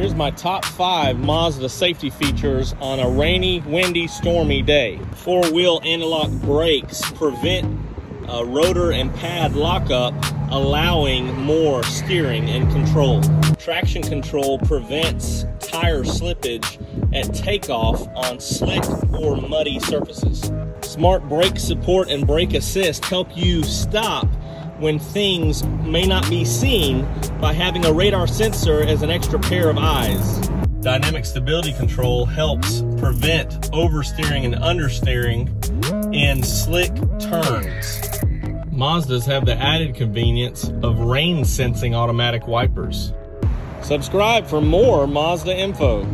Here's my top five Mazda safety features on a rainy, windy, stormy day. Four-wheel anti-lock brakes prevent rotor and pad lockup, allowing more steering and control. Traction control prevents tire slippage at takeoff on slick or muddy surfaces. Smart brake support and brake assist help you stop when things may not be seen by having a radar sensor as an extra pair of eyes. Dynamic stability control helps prevent oversteering and understeering in slick turns. Mazdas have the added convenience of rain sensing automatic wipers. Subscribe for more Mazda info.